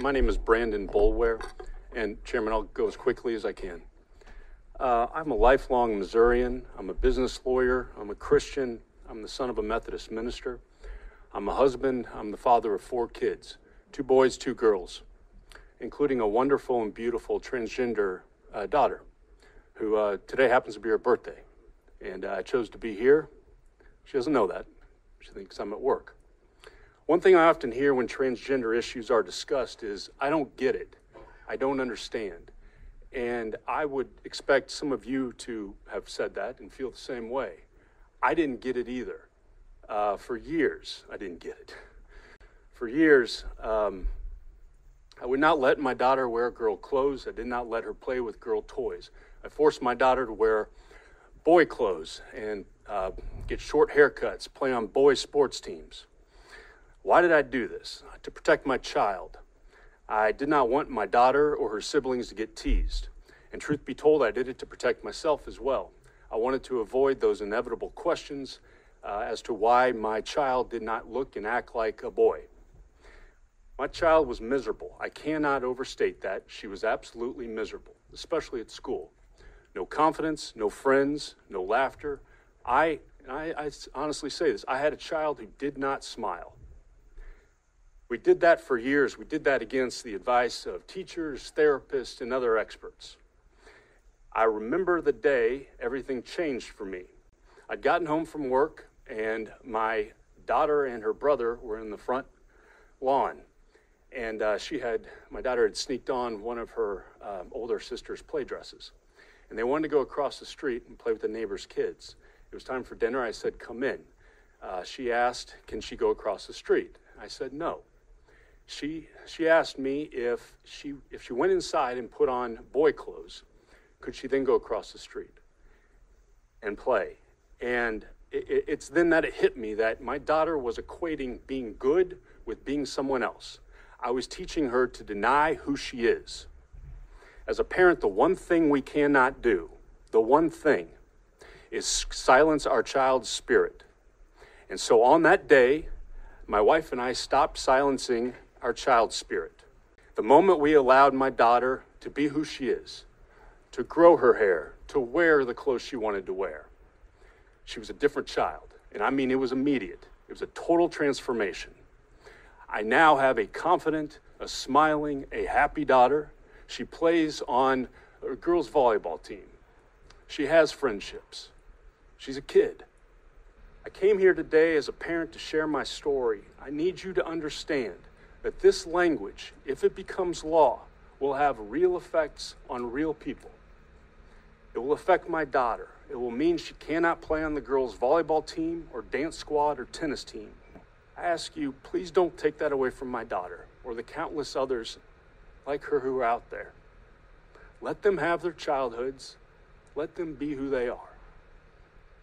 My name is Brandon Boulware, and Chairman, I'll go as quickly as I can. Uh, I'm a lifelong Missourian. I'm a business lawyer. I'm a Christian. I'm the son of a Methodist minister. I'm a husband. I'm the father of four kids two boys, two girls, including a wonderful and beautiful transgender uh, daughter who uh, today happens to be her birthday. And uh, I chose to be here. She doesn't know that. She thinks I'm at work. One thing I often hear when transgender issues are discussed is, I don't get it. I don't understand. And I would expect some of you to have said that and feel the same way. I didn't get it either. Uh, for years, I didn't get it. For years, um, I would not let my daughter wear girl clothes. I did not let her play with girl toys. I forced my daughter to wear boy clothes and uh, get short haircuts, play on boy sports teams. Why did I do this? To protect my child. I did not want my daughter or her siblings to get teased. And truth be told, I did it to protect myself as well. I wanted to avoid those inevitable questions uh, as to why my child did not look and act like a boy. My child was miserable. I cannot overstate that. She was absolutely miserable, especially at school. No confidence, no friends, no laughter. I, I, I honestly say this I had a child who did not smile. We did that for years. We did that against the advice of teachers, therapists, and other experts. I remember the day everything changed for me. I'd gotten home from work, and my daughter and her brother were in the front lawn. And uh, she had, my daughter had sneaked on one of her um, older sister's play dresses. And they wanted to go across the street and play with the neighbor's kids. It was time for dinner. I said, Come in. Uh, she asked, Can she go across the street? I said, No. She, she asked me if she, if she went inside and put on boy clothes, could she then go across the street and play? And it, it's then that it hit me that my daughter was equating being good with being someone else. I was teaching her to deny who she is. As a parent, the one thing we cannot do, the one thing, is silence our child's spirit. And so on that day, my wife and I stopped silencing our child's spirit. The moment we allowed my daughter to be who she is, to grow her hair, to wear the clothes she wanted to wear, she was a different child. And I mean, it was immediate, it was a total transformation. I now have a confident, a smiling, a happy daughter. She plays on a girls' volleyball team. She has friendships. She's a kid. I came here today as a parent to share my story. I need you to understand that this language, if it becomes law, will have real effects on real people. It will affect my daughter. It will mean she cannot play on the girls' volleyball team or dance squad or tennis team. I ask you, please don't take that away from my daughter or the countless others like her who are out there. Let them have their childhoods. Let them be who they are.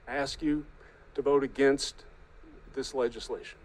I ask you to vote against this legislation.